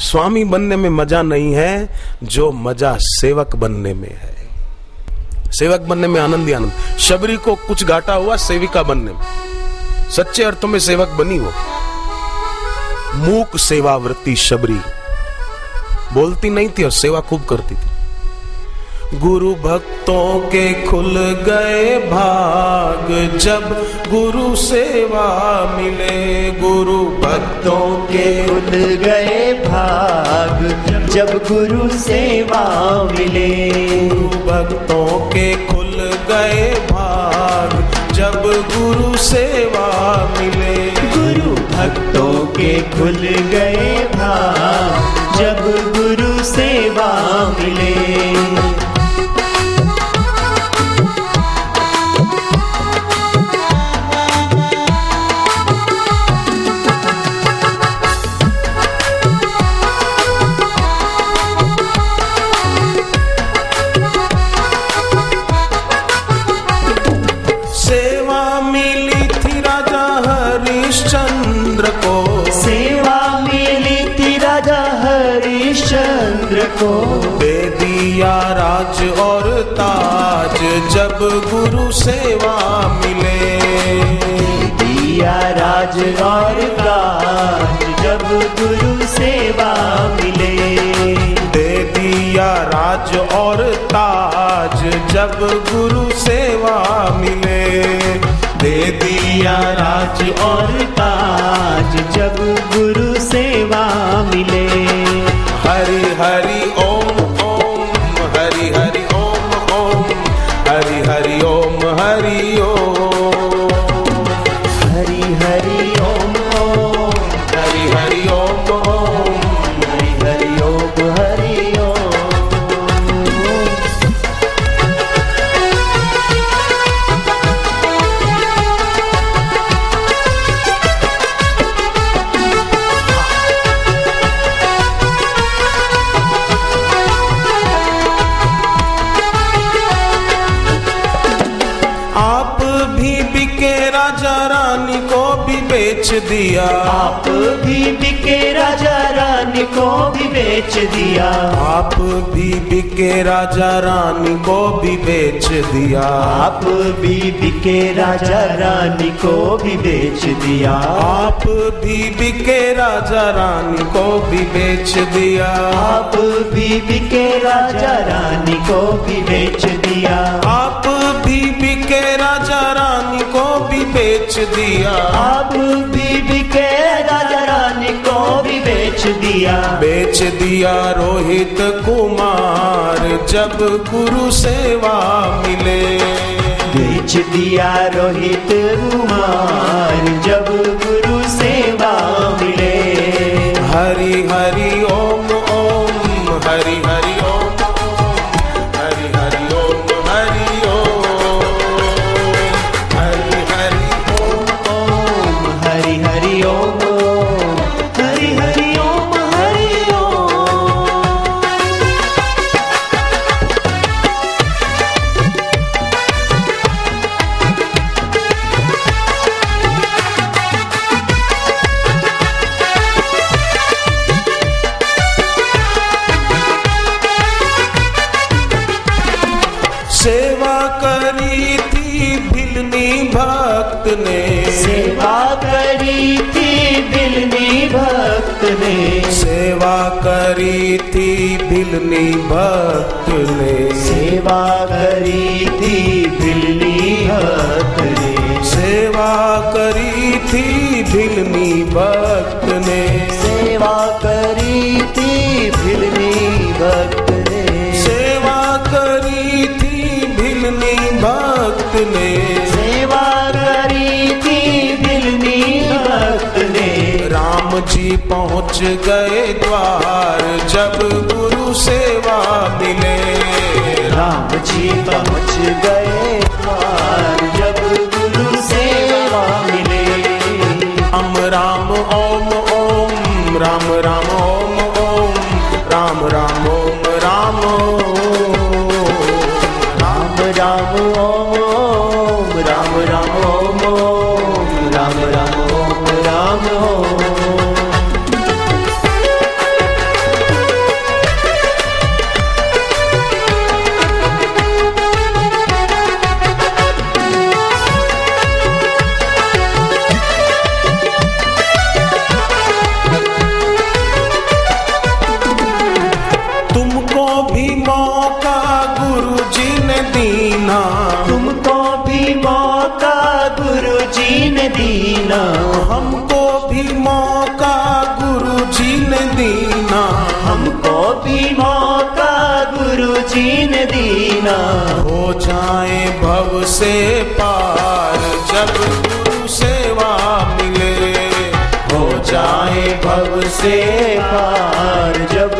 स्वामी बनने में मज़ा नहीं है, जो मज़ा सेवक बनने में है। सेवक बनने में आनंद ही आनंद। शबरी को कुछ घाटा हुआ, सेविका बनने में। सच्चे अर्थों में सेवक बनी वो। मूक सेवावृत्ति शबरी। बोलती नहीं थी और सेवा खूब करती थी। गुरु भक्तों के खुल गए भाग। जब गुरु सेवा मिले, गुरु भक्तों के खुल गए भाग। जब गुरु सेवा मिले भक्तों के खुल गए भाग। जब गुरु सेवा मिले, गुरु भक्तों के खुल गए भाग। जब गुरु सेवा मिले को। दे दिया राज और ताज जब गुरु सेवा मिले। दिया राज और काज जब गुरु सेवा मिले। दे दिया राज और ताज जब गुरु सेवा मिले। दे दिया राज और ताज जब गुरु सेवा आप भी बिके राजा रानी को भी बेच दिया। आप भी बिके राजा रानी को भी बेच दिया। आप भी बिके राजा रानी को भी बेच दिया। आप भी बिके राजा रानी को भी बेच दिया। आप भी बिके राजा रानी को भी बेच दिया। आप भी बिके राजा रानी को भी बेच दिया। बेच दिया। आप भी बिके राजा रानी को भी बेच दिया। बेच दिया रोहित कुमार जब गुरु सेवा मिले। बेच दिया रोहित कुमार जब गुरु सेवा मिले। हरि हरि ओम ओम हरि करी थी भिलनी भक्त ने। सेवा करी थी बिलनी भक्त ने। सेवा करी थी भिलनी भक्त ने। सेवा करी थी बिलनी भक्त ने। सेवा करी थी भिलनी भक्त ने। जी पहुँच गए द्वार जब गुरु सेवा मिले। राम जी पहुँच गए द्वार। गुरु जी ने दीना। हो जाए भव से पार, जब गुरु सेवा मिले। हो जाए भव से पार, जब